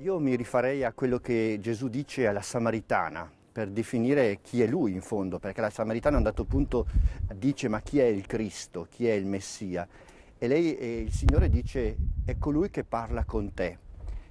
Io mi rifarei a quello che Gesù dice alla Samaritana per definire chi è lui in fondo, perché la Samaritana a un dato punto dice ma chi è il Cristo, chi è il Messia? E lei, e il Signore dice è colui che parla con te.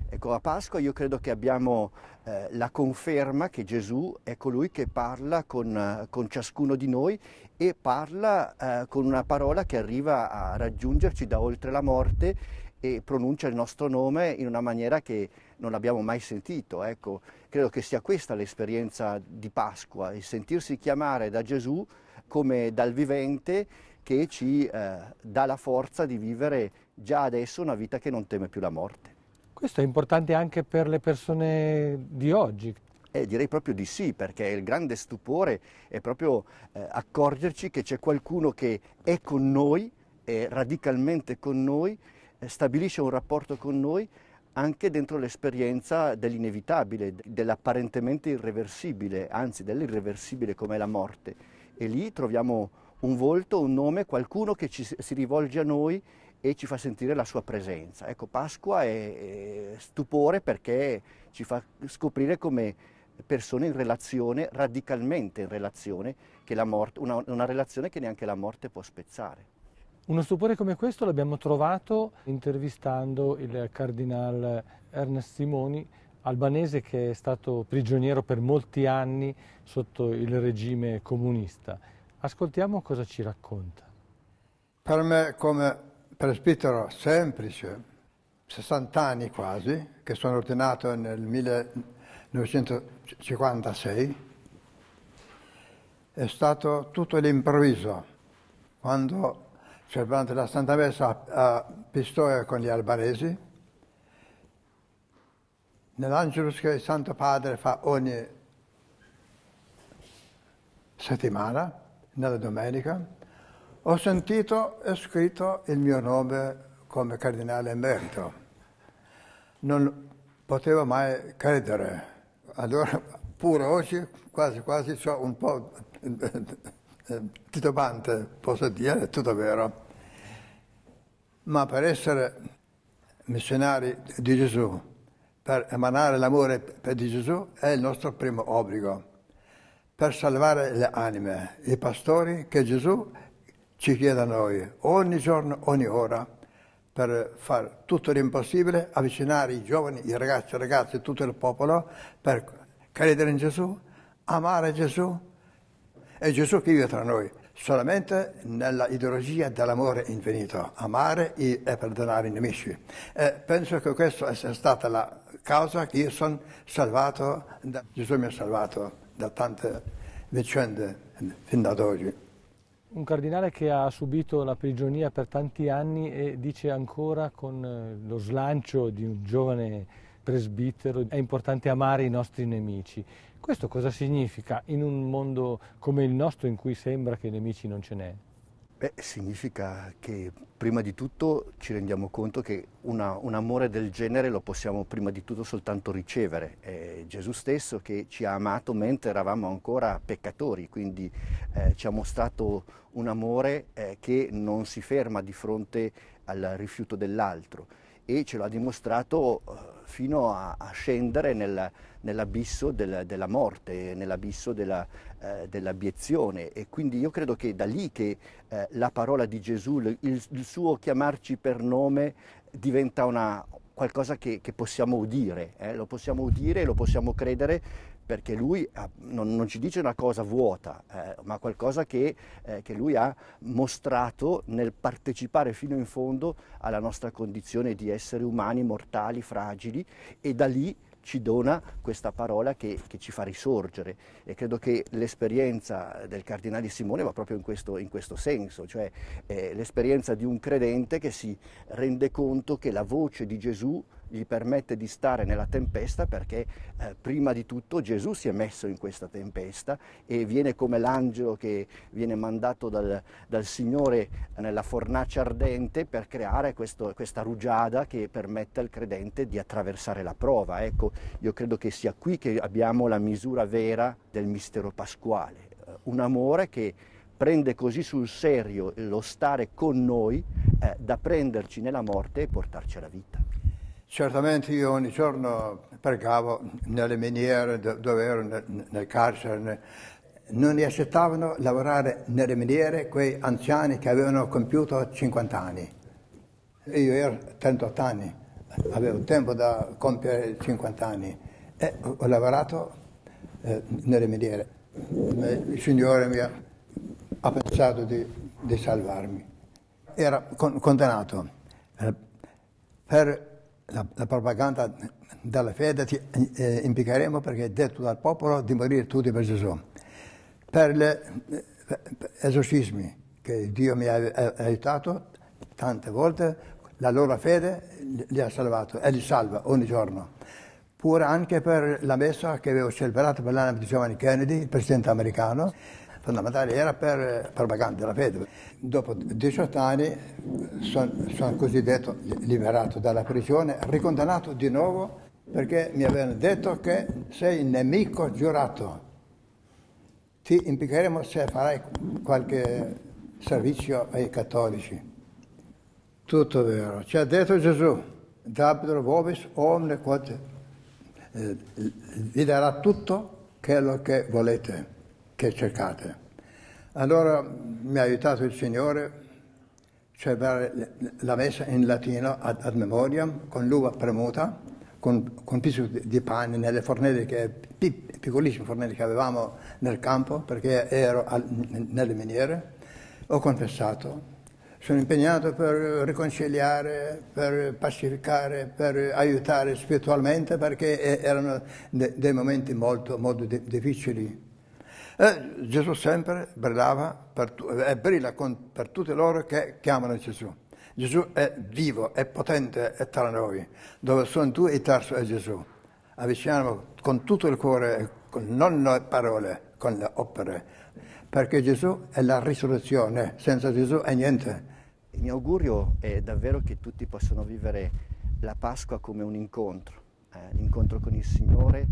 Ecco, a Pasqua io credo che abbiamo eh, la conferma che Gesù è colui che parla con, eh, con ciascuno di noi e parla eh, con una parola che arriva a raggiungerci da oltre la morte e pronuncia il nostro nome in una maniera che non abbiamo mai sentito. Ecco, credo che sia questa l'esperienza di Pasqua, il sentirsi chiamare da Gesù come dal vivente che ci eh, dà la forza di vivere già adesso una vita che non teme più la morte. Questo è importante anche per le persone di oggi. Eh, direi proprio di sì, perché il grande stupore è proprio eh, accorgerci che c'è qualcuno che è con noi, è radicalmente con noi, eh, stabilisce un rapporto con noi anche dentro l'esperienza dell'inevitabile, dell'apparentemente irreversibile, anzi dell'irreversibile come la morte. E lì troviamo un volto, un nome, qualcuno che ci, si rivolge a noi e ci fa sentire la sua presenza. Ecco, Pasqua è, è stupore perché ci fa scoprire come persone in relazione, radicalmente in relazione, morte, una, una relazione che neanche la morte può spezzare. Uno stupore come questo l'abbiamo trovato intervistando il cardinal Ernest Simoni, albanese che è stato prigioniero per molti anni sotto il regime comunista. Ascoltiamo cosa ci racconta. Per me come presbitero semplice, 60 anni quasi, che sono ordinato nel 1956, è stato tutto all'improvviso, quando celebrando la Santa Messa a Pistoia con gli albanesi, nell'Angelus che il Santo Padre fa ogni settimana, nella domenica, ho sentito e scritto il mio nome come cardinale emerito. Non potevo mai credere. Allora, pure oggi, quasi quasi, ho un po' titubante, posso dire, è tutto vero. Ma per essere missionari di Gesù, per emanare l'amore per Gesù, è il nostro primo obbligo. Per salvare le anime, i pastori che Gesù ci chiede a noi ogni giorno, ogni ora, per fare tutto l'impossibile, avvicinare i giovani, i ragazzi, i ragazzi, tutto il popolo, per credere in Gesù, amare Gesù. È Gesù che vive tra noi, solamente nella ideologia dell'amore infinito, amare e perdonare i nemici. E penso che questa sia stata la causa che io sono salvato, Gesù mi ha salvato da tante vicende fin ad oggi. Un cardinale che ha subito la prigionia per tanti anni e dice ancora con eh, lo slancio di un giovane presbitero è importante amare i nostri nemici. Questo cosa significa in un mondo come il nostro in cui sembra che nemici non ce n'è? Beh, significa che prima di tutto ci rendiamo conto che una, un amore del genere lo possiamo prima di tutto soltanto ricevere. È Gesù stesso che ci ha amato mentre eravamo ancora peccatori, quindi eh, ci ha mostrato un amore eh, che non si ferma di fronte al rifiuto dell'altro e ce l'ha dimostrato eh, fino a, a scendere nel, nell'abisso del, della morte, nell'abisso eh, dell'abiezione e quindi io credo che da lì che eh, la parola di Gesù, il, il, suo chiamarci per nome diventa una, qualcosa che, che possiamo udire, eh? lo possiamo udire e lo possiamo credere perché lui ha, non, non, ci dice una cosa vuota, eh, ma qualcosa che, eh, che, lui ha mostrato nel partecipare fino in fondo alla nostra condizione di esseri umani, mortali, fragili, e da lì ci dona questa parola che, che, ci fa risorgere. E credo che l'esperienza del Cardinale Simone va proprio in questo, in questo senso, cioè eh, l'esperienza di un credente che si rende conto che la voce di Gesù gli permette di stare nella tempesta perché eh, prima di tutto Gesù si è messo in questa tempesta e viene come l'angelo che viene mandato dal, dal Signore nella fornace ardente per creare questo, questa rugiada che permette al credente di attraversare la prova. Ecco, io credo che sia qui che abbiamo la misura vera del mistero pasquale, eh, un amore che prende così sul serio lo stare con noi eh, da prenderci nella morte e portarci alla vita. Certamente io ogni giorno pregavo nelle miniere dove ero nel carcere, non li accettavano lavorare nelle miniere quei anziani che avevano compiuto 50 anni. Io ero 38 anni, avevo tempo da compiere 50 anni e ho lavorato eh, nelle miniere. Il Signore mi ha, ha pensato di, di, salvarmi. Era con, condannato eh, per la, la, propaganda della fede, ti eh, impiccheremo perché è detto dal popolo di morire tutti per Gesù per gli esorcismi che Dio mi ha aiutato tante volte, la loro fede li ha salvato e li salva ogni giorno. Pure anche per la messa che avevo celebrato per l'anno di Giovanni Kennedy, il presidente americano, fondamentale era per propaganda della fede. Dopo 18 anni sono son cosiddetto liberato dalla prigione, ricondannato di nuovo perché mi avevano detto che sei nemico giurato ti impiccheremo se farai qualche servizio ai cattolici. Tutto vero. Ci ha detto Gesù, Dabdro vobis omne quod eh, vi darà tutto quello che volete, che cercate. Allora mi ha aiutato il Signore cioè la messa in latino ad, ad memoriam, con l'uva premuta, con, con pizzico di pane nelle fornelle che piccolissimi fornelli che avevamo nel campo perché ero al, nelle miniere, ho confessato. Sono impegnato per riconciliare, per pacificare, per aiutare spiritualmente perché erano de, dei momenti molto, molto difficili. E Gesù sempre brillava per, e brilla con, per tutti loro che chiamano Gesù. Gesù è vivo, è potente, è tra noi. Dove sono tu e terzo è Gesù avviciniamo con tutto il cuore, non le parole, con le opere, perché Gesù è la risurrezione, senza Gesù è niente. Il mio augurio è davvero che tutti possano vivere la Pasqua come un incontro, eh, l'incontro con il Signore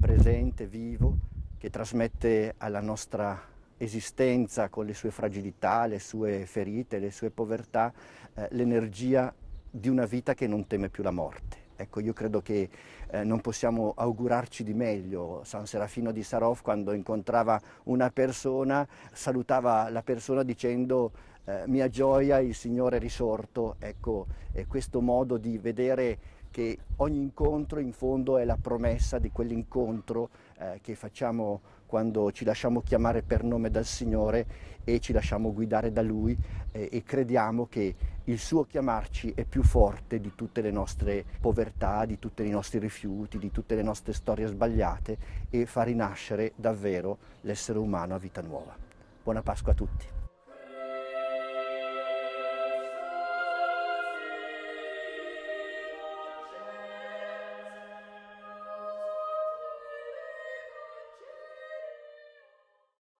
presente, vivo, che trasmette alla nostra esistenza con le sue fragilità, le sue ferite, le sue povertà, eh, l'energia di una vita che non teme più la morte. Ecco, io credo che eh, non possiamo augurarci di meglio. San Serafino di Sarov quando incontrava una persona salutava la persona dicendo eh, mia gioia, il Signore è risorto. Ecco, è questo modo di vedere che ogni incontro in fondo è la promessa di quell'incontro eh, che facciamo quando ci lasciamo chiamare per nome dal Signore e ci lasciamo guidare da Lui eh, e crediamo che il suo chiamarci è più forte di tutte le nostre povertà, di tutti i nostri rifiuti, di tutte le nostre storie sbagliate e fa rinascere davvero l'essere umano a vita nuova. Buona Pasqua a tutti.